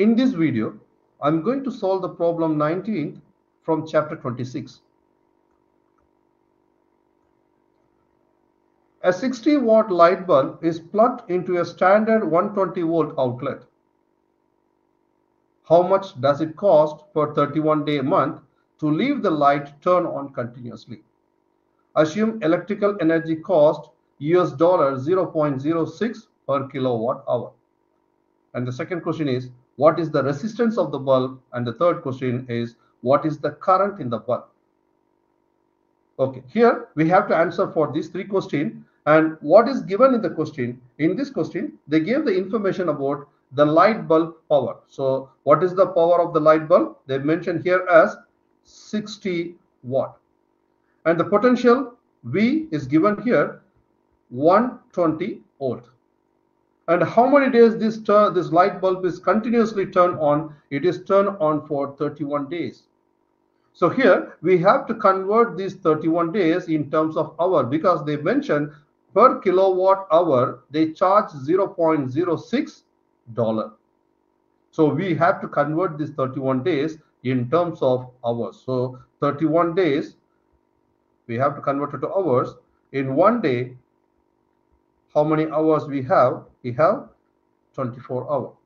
In this video, I'm going to solve the problem 19 from chapter 26. A 60 watt light bulb is plugged into a standard 120 volt outlet. How much does it cost per 31 day month to leave the light turn on continuously? Assume electrical energy cost US dollar 0.06 per kilowatt hour. And the second question is, what is the resistance of the bulb? And the third question is, what is the current in the bulb? Okay, here we have to answer for these three questions. And what is given in the question? In this question, they gave the information about the light bulb power. So what is the power of the light bulb? They mentioned here as 60 watt. And the potential V is given here 120 volt. And how many days this this light bulb is continuously turned on? It is turned on for 31 days. So here we have to convert these 31 days in terms of hour because they mentioned per kilowatt hour they charge 0.06 dollar. So we have to convert these 31 days in terms of hours. So 31 days we have to convert it to hours. In one day, how many hours we have? We have 24 hours.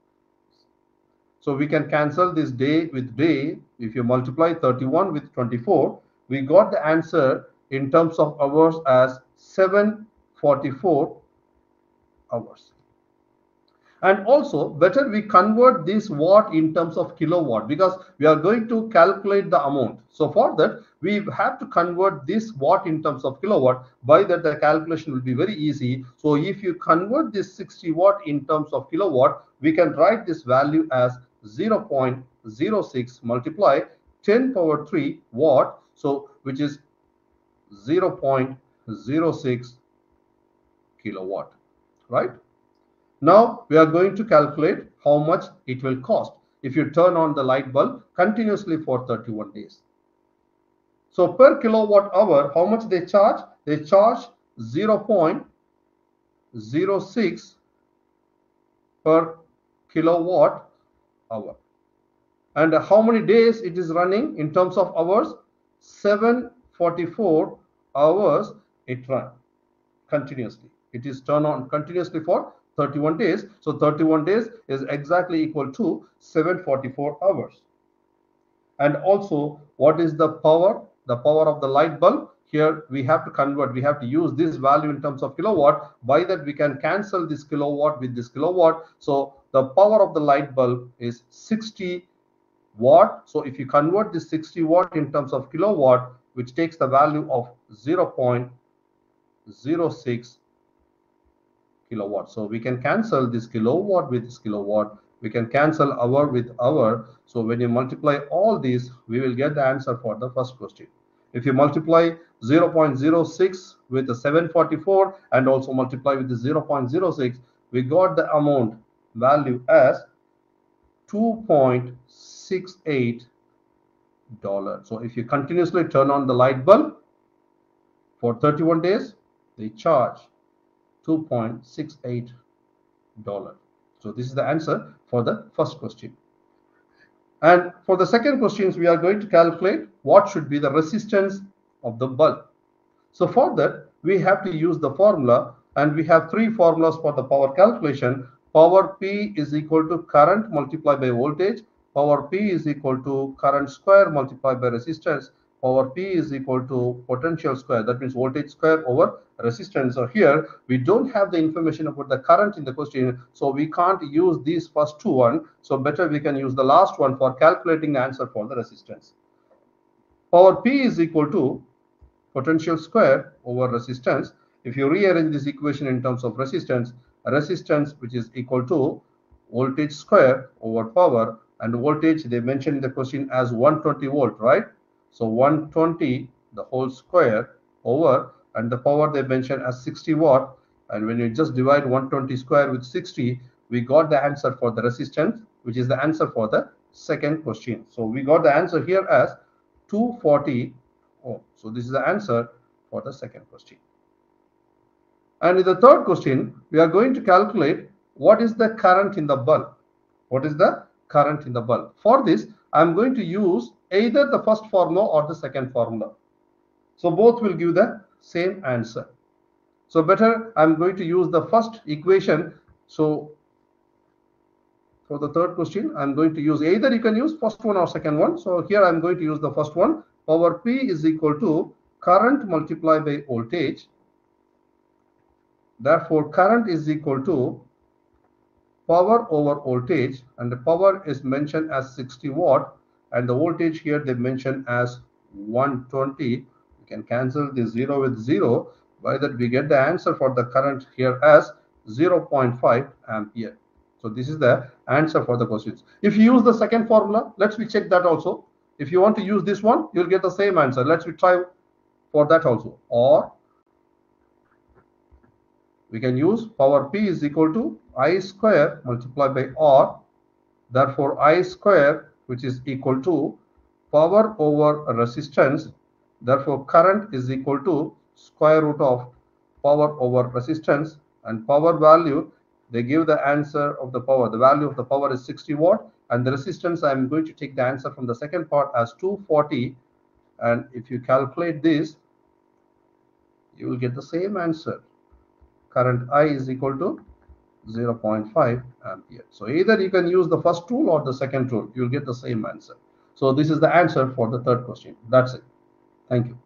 So we can cancel this day with day. If you multiply 31 with 24, we got the answer in terms of hours as 744 hours and also better we convert this watt in terms of kilowatt because we are going to calculate the amount. So for that we have to convert this watt in terms of kilowatt. By that the calculation will be very easy. So if you convert this 60 watt in terms of kilowatt we can write this value as 0.06 multiply 10 power 3 watt so which is 0.06 kilowatt right now we are going to calculate how much it will cost if you turn on the light bulb continuously for 31 days. So per kilowatt hour, how much they charge? They charge 0.06 per kilowatt hour. And how many days it is running in terms of hours? 744 hours it run continuously. It is turned on continuously for 31 days. So 31 days is exactly equal to 744 hours. And also, what is the power? The power of the light bulb. Here we have to convert, we have to use this value in terms of kilowatt. By that, we can cancel this kilowatt with this kilowatt. So the power of the light bulb is 60 watt. So if you convert this 60 watt in terms of kilowatt, which takes the value of 0.06 kilowatt. So we can cancel this kilowatt with this kilowatt. We can cancel hour with hour. So when you multiply all these, we will get the answer for the first question. If you multiply 0.06 with the 744 and also multiply with the 0.06, we got the amount value as 2.68 dollar. So if you continuously turn on the light bulb for 31 days, they charge 2.68 dollar. So this is the answer for the first question. And for the second questions we are going to calculate what should be the resistance of the bulb. So for that we have to use the formula and we have three formulas for the power calculation. Power p is equal to current multiplied by voltage. Power p is equal to current square multiplied by resistance power P is equal to potential square. That means voltage square over resistance. So here we don't have the information about the current in the question. So we can't use these first two one. So better we can use the last one for calculating the answer for the resistance. Power P is equal to potential square over resistance. If you rearrange this equation in terms of resistance, resistance which is equal to voltage square over power and voltage they mentioned in the question as 120 volt, right? So 120 the whole square over and the power they mentioned as 60 watt and when you just divide 120 square with 60 we got the answer for the resistance which is the answer for the second question. So we got the answer here as 240 ohm. So this is the answer for the second question. And in the third question, we are going to calculate what is the current in the bulb. What is the current in the bulb. For this, I'm going to use either the first formula or the second formula. So both will give the same answer. So better I'm going to use the first equation. So for the third question, I'm going to use either you can use first one or second one. So here I'm going to use the first one. Power P is equal to current multiplied by voltage. Therefore, current is equal to power over voltage and the power is mentioned as 60 watt and the voltage here they mention as 120 you can cancel the 0 with 0 by that we get the answer for the current here as 0.5 ampere. So this is the answer for the questions. If you use the second formula let's we check that also. If you want to use this one you'll get the same answer. Let's we try for that also. Or we can use power P is equal to I square multiplied by R. Therefore, I square, which is equal to power over resistance. Therefore, current is equal to square root of power over resistance and power value. They give the answer of the power. The value of the power is 60 watt and the resistance, I'm going to take the answer from the second part as 240. And if you calculate this, you will get the same answer current I is equal to 0.5 ampere. So either you can use the first rule or the second rule, you'll get the same answer. So this is the answer for the third question. That's it. Thank you.